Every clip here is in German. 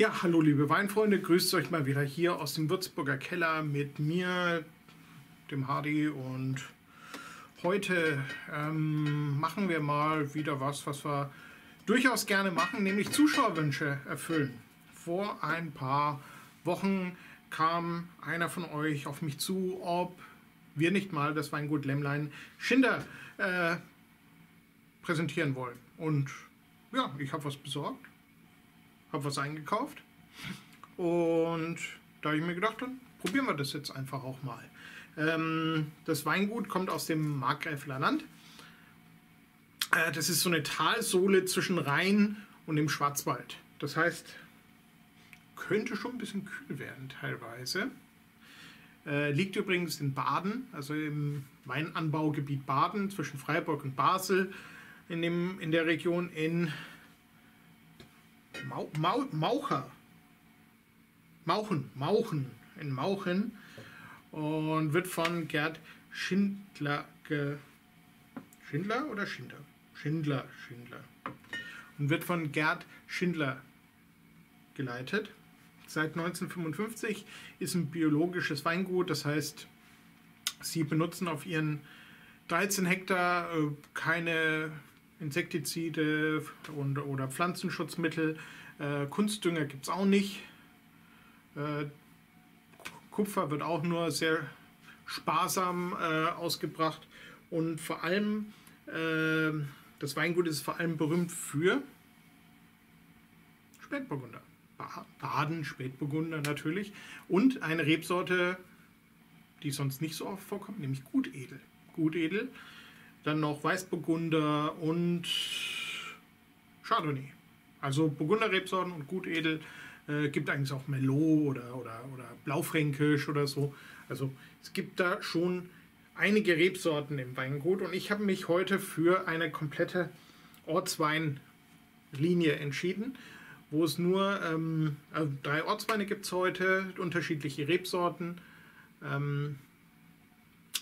Ja, hallo liebe Weinfreunde, grüßt euch mal wieder hier aus dem Würzburger Keller mit mir, dem Hardy und heute ähm, machen wir mal wieder was, was wir durchaus gerne machen, nämlich Zuschauerwünsche erfüllen. Vor ein paar Wochen kam einer von euch auf mich zu, ob wir nicht mal das Weingut Lämmlein Schinder äh, präsentieren wollen. Und ja, ich habe was besorgt habe was eingekauft und da habe ich mir gedacht, dann probieren wir das jetzt einfach auch mal. Ähm, das Weingut kommt aus dem Markgräfler Land. Äh, das ist so eine Talsohle zwischen Rhein und dem Schwarzwald. Das heißt, könnte schon ein bisschen kühl werden teilweise. Äh, liegt übrigens in Baden, also im Weinanbaugebiet Baden zwischen Freiburg und Basel in, dem, in der Region in Mau, Mau, Maucher. Mauchen, Mauchen, in Mauchen. Und wird von Gerd Schindler ge Schindler oder Schindler? Schindler, Schindler. Und wird von Gerd Schindler geleitet. Seit 1955 ist ein biologisches Weingut, das heißt, sie benutzen auf ihren 13 Hektar äh, keine Insektizide und, oder Pflanzenschutzmittel. Äh, Kunstdünger gibt es auch nicht. Äh, Kupfer wird auch nur sehr sparsam äh, ausgebracht. Und vor allem, äh, das Weingut ist vor allem berühmt für Spätburgunder. Baden, Spätburgunder natürlich. Und eine Rebsorte, die sonst nicht so oft vorkommt, nämlich Gutedel. Gutedel dann noch Weißburgunder und Chardonnay. Also Burgunder-Rebsorten und Gutedel. Äh, gibt eigentlich auch Merlot oder, oder, oder Blaufränkisch oder so. Also es gibt da schon einige Rebsorten im Weingut und ich habe mich heute für eine komplette Ortsweinlinie entschieden, wo es nur ähm, also drei Ortsweine gibt es heute, unterschiedliche Rebsorten. Ähm,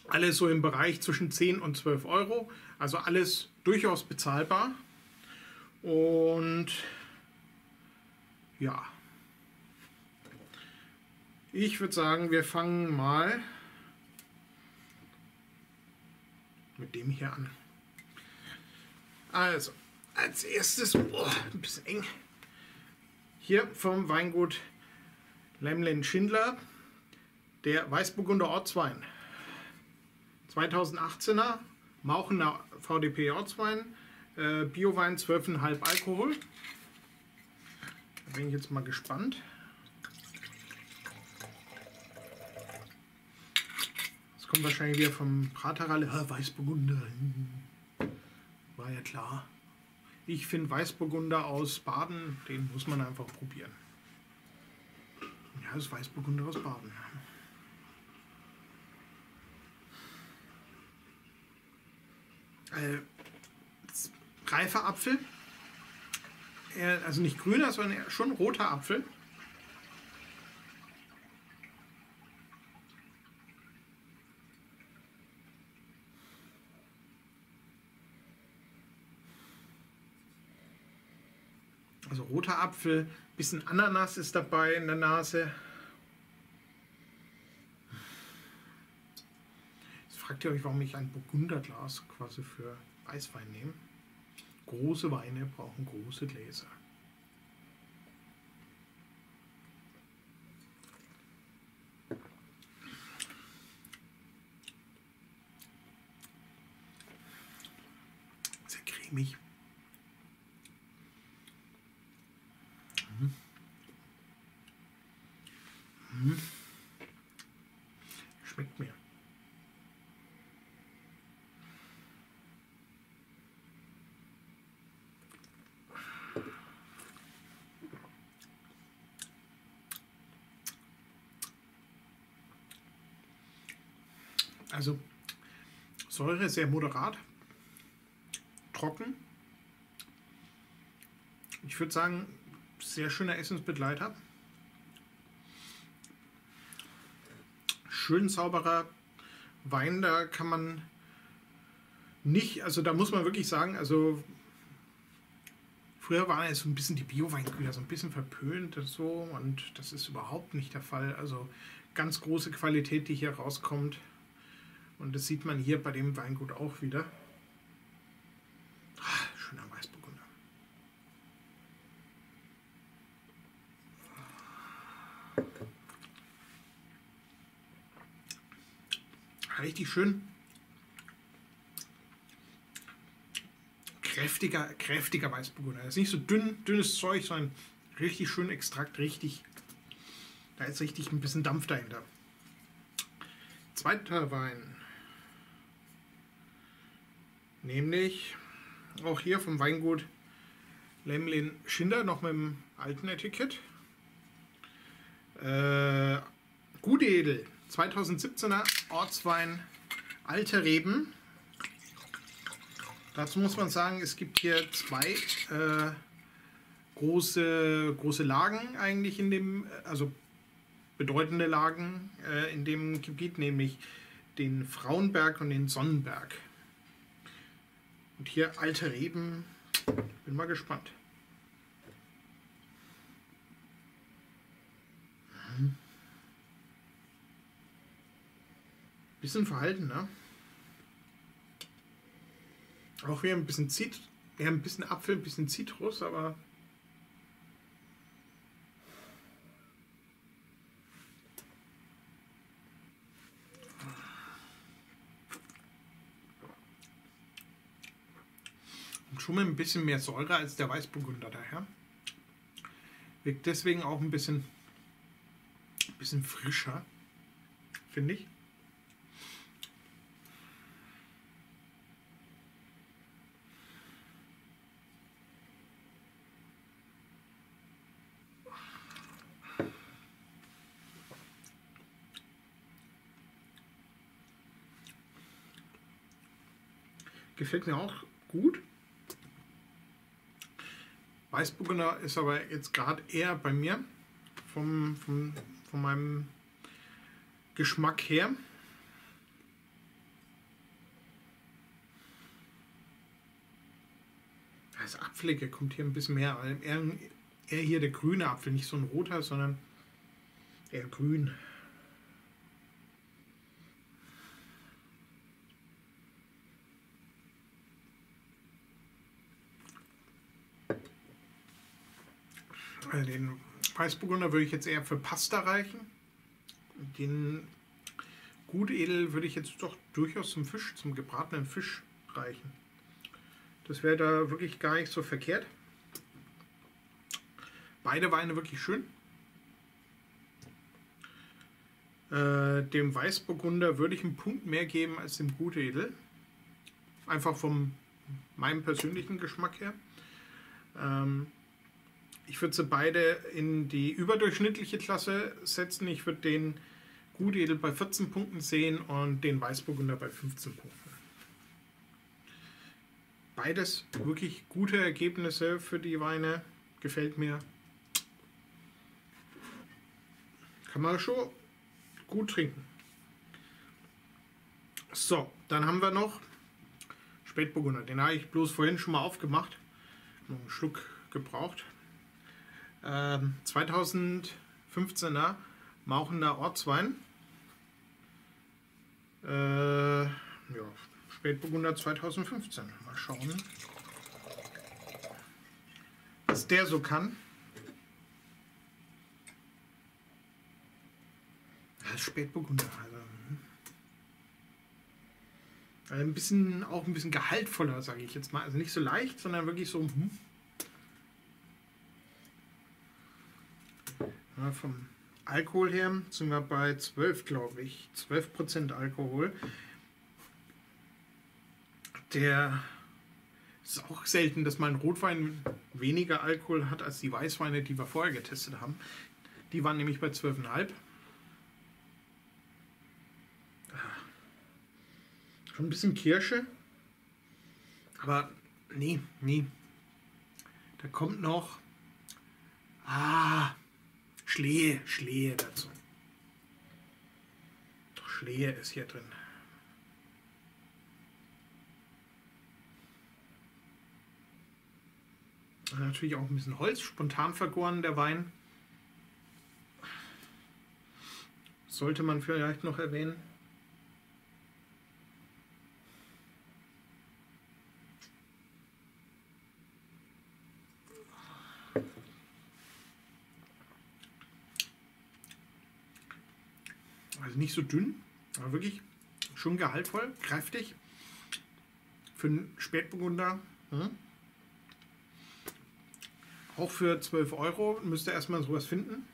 alles so im Bereich zwischen 10 und 12 Euro. Also alles durchaus bezahlbar. Und ja, ich würde sagen, wir fangen mal mit dem hier an. Also, als erstes, oh, ein bisschen eng, hier vom Weingut Lemlen Schindler, der Weißburgunder Ortswein. 2018er Mauchener VDP Ortswein, äh, Biowein 12,5 Alkohol. Da bin ich jetzt mal gespannt. Das kommt wahrscheinlich wieder vom Praterale. Ah, Weißburgunder. War ja klar. Ich finde Weißburgunder aus Baden, den muss man einfach probieren. Ja, das Weißburgunder aus Baden. Äh, reifer Apfel. also nicht grüner, sondern schon roter Apfel. Also roter Apfel, bisschen Ananas ist dabei in der Nase. Fragt ihr euch, warum ich ein Burgunderglas quasi für Weißwein nehme? Große Weine brauchen große Gläser. Sehr cremig. Also Säure sehr moderat, trocken. Ich würde sagen, sehr schöner Essensbegleiter. Schön sauberer Wein, da kann man nicht, also da muss man wirklich sagen, also Früher waren ja so ein bisschen die Bio-Weingüter so ein bisschen verpönt und so und das ist überhaupt nicht der Fall. Also ganz große Qualität, die hier rauskommt. Und das sieht man hier bei dem Weingut auch wieder. Ah, schöner Weißburgunder. Richtig schön. Kräftiger, kräftiger Weißburgunder. Das ist nicht so dünn, dünnes Zeug, sondern richtig schön Extrakt, richtig. Da ist richtig ein bisschen Dampf dahinter. Zweiter Wein. Nämlich auch hier vom Weingut Lemlin Schinder, noch mit dem alten Etikett. Äh, Gutedel, 2017er Ortswein Alte Reben. Dazu muss man sagen, es gibt hier zwei äh, große, große Lagen eigentlich in dem, also bedeutende Lagen äh, in dem Gebiet, nämlich den Frauenberg und den Sonnenberg. Und hier alte Reben. Bin mal gespannt. Mhm. Bisschen verhalten, ne? Auch wieder ein bisschen Zit, ja, ein bisschen Apfel, ein bisschen Zitrus, aber schon ein bisschen mehr Säure als der Weißburgunder daher. Wirkt deswegen auch ein bisschen, bisschen frischer, finde ich. Gefällt mir auch gut. Weißburgunder ist aber jetzt gerade eher bei mir vom, vom, von meinem Geschmack her. Das Apfelige kommt hier ein bisschen mehr. Eher, eher hier der grüne Apfel, nicht so ein roter, sondern eher grün. Äh, den Weißburgunder würde ich jetzt eher für Pasta reichen. Den Gutedel würde ich jetzt doch durchaus zum Fisch, zum gebratenen Fisch reichen. Das wäre da wirklich gar nicht so verkehrt. Beide Weine wirklich schön. Äh, dem Weißburgunder würde ich einen Punkt mehr geben als dem Gutedel. Einfach von meinem persönlichen Geschmack her. Ähm, ich würde sie beide in die überdurchschnittliche Klasse setzen. Ich würde den Gutedel bei 14 Punkten sehen und den Weißburgunder bei 15 Punkten. Beides wirklich gute Ergebnisse für die Weine. Gefällt mir. Kann man schon gut trinken. So, dann haben wir noch Spätburgunder. Den habe ich bloß vorhin schon mal aufgemacht. Noch einen Schluck gebraucht. 2015er ähm, Mauchender Ortswein. Äh, ja, Spätburgunder 2015. Mal schauen, was der so kann. Ist Spätburgunder. Also, hm. also ein bisschen, auch ein bisschen gehaltvoller, sage ich jetzt mal. Also nicht so leicht, sondern wirklich so. Hm. Ja, vom Alkohol her sind wir bei 12, glaube ich. 12% Alkohol. Der ist auch selten, dass mal ein Rotwein weniger Alkohol hat als die Weißweine, die wir vorher getestet haben. Die waren nämlich bei 12,5. Schon ein bisschen Kirsche. Aber nee, nee. Da kommt noch. Ah, Schlehe, Schlehe dazu. Doch Schlehe ist hier drin. Natürlich auch ein bisschen Holz, spontan vergoren der Wein. Sollte man vielleicht noch erwähnen. Also nicht so dünn, aber wirklich schon gehaltvoll, kräftig. Für einen Spätburgunder. Hm? Auch für 12 Euro müsst ihr erstmal sowas finden.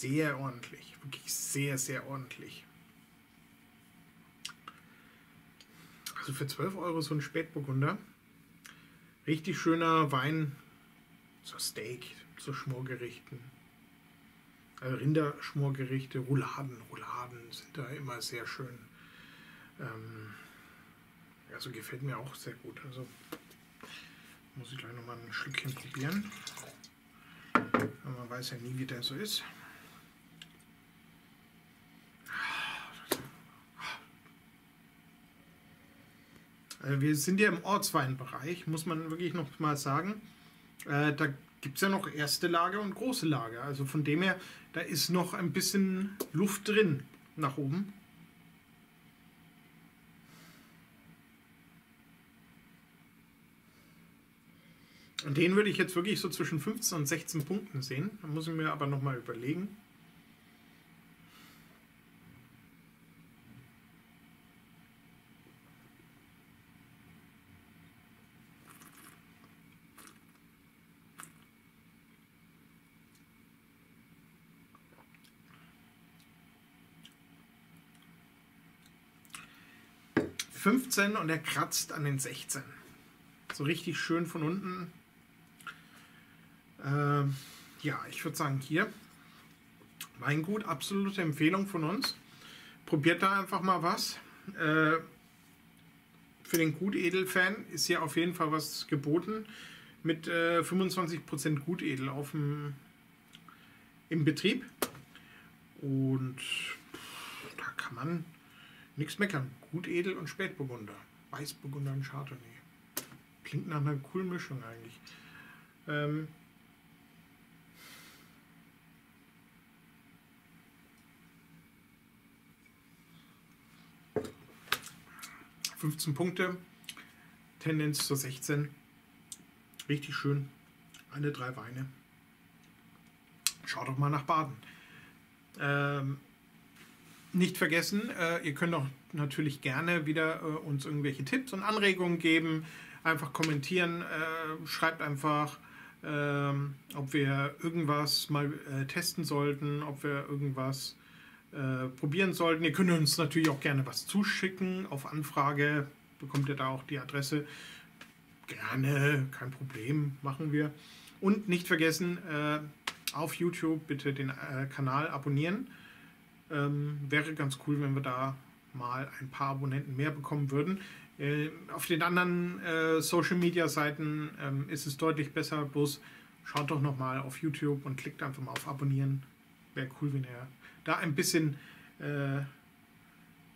Sehr ordentlich. Wirklich sehr, sehr ordentlich. Also für 12 Euro so ein Spätburgunder. Richtig schöner Wein zur Steak, zu Schmorgerichten. Also Rinderschmorgerichte, Rouladen. Rouladen sind da immer sehr schön. Also gefällt mir auch sehr gut. Also muss ich gleich nochmal ein Schlückchen probieren. Man weiß ja nie, wie der so ist. Äh, wir sind ja im Ortsweinbereich, muss man wirklich noch mal sagen. Äh, da gibt es ja noch erste Lage und große Lage. Also von dem her, da ist noch ein bisschen Luft drin nach oben. Und den würde ich jetzt wirklich so zwischen 15 und 16 Punkten sehen. Da muss ich mir aber nochmal überlegen. 15 und er kratzt an den 16. So richtig schön von unten. Ähm, ja, ich würde sagen, hier. Weingut, absolute Empfehlung von uns. Probiert da einfach mal was. Äh, für den Gutedel-Fan ist hier auf jeden Fall was geboten. Mit äh, 25% Gutedel auf dem, im Betrieb. Und da kann man Nichts meckern. Gut Edel und Spätburgunder. Weißburgunder und Chardonnay. Klingt nach einer coolen Mischung eigentlich. Ähm, ...15 Punkte, Tendenz zu 16. Richtig schön. Eine, drei Weine. Schaut doch mal nach Baden. Ähm, nicht vergessen, äh, ihr könnt auch natürlich gerne wieder äh, uns irgendwelche Tipps und Anregungen geben. Einfach kommentieren, äh, schreibt einfach, ähm, ob wir irgendwas mal testen sollten, ob wir irgendwas probieren sollten. Ihr könnt uns natürlich auch gerne was zuschicken. Auf Anfrage bekommt ihr da auch die Adresse. Gerne, kein Problem, machen wir. Und nicht vergessen, auf YouTube bitte den Kanal abonnieren ähm, wäre ganz cool, wenn wir da mal ein paar Abonnenten mehr bekommen würden. Äh, auf den anderen äh, Social Media Seiten ähm, ist es deutlich besser. Bloß schaut doch nochmal auf YouTube und klickt einfach mal auf Abonnieren. Wäre cool, wenn ihr da ein bisschen äh,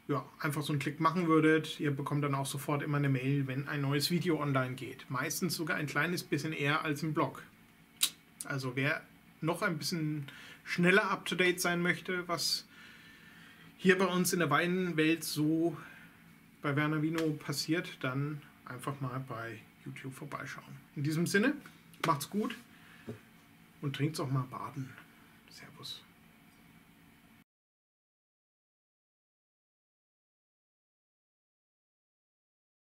ja, einfach so einen Klick machen würdet. Ihr bekommt dann auch sofort immer eine Mail, wenn ein neues Video online geht. Meistens sogar ein kleines bisschen eher als im Blog. Also wer noch ein bisschen schneller up to date sein möchte, was hier bei uns in der Weinwelt so bei Werner Vino passiert, dann einfach mal bei YouTube vorbeischauen. In diesem Sinne, macht's gut und trinkt's auch mal baden.